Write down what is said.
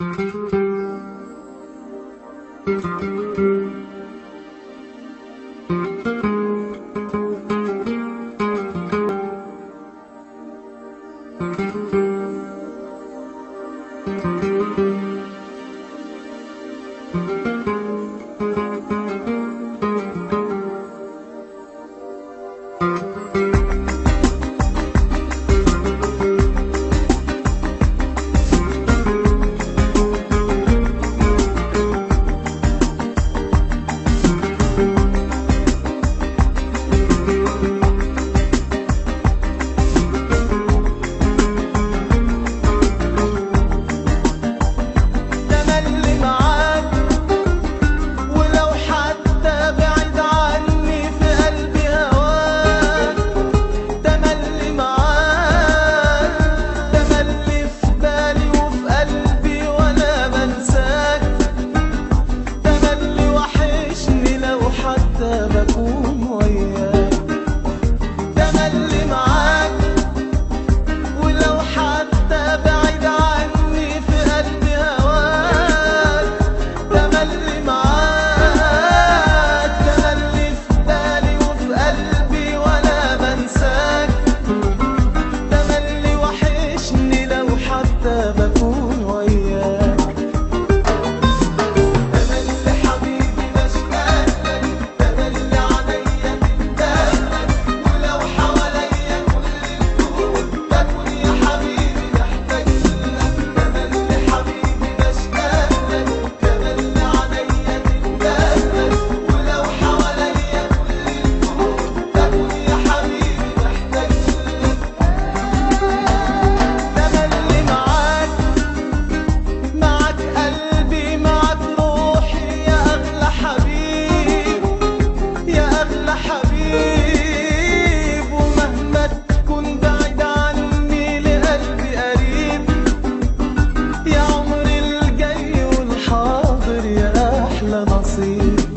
thank you. avancer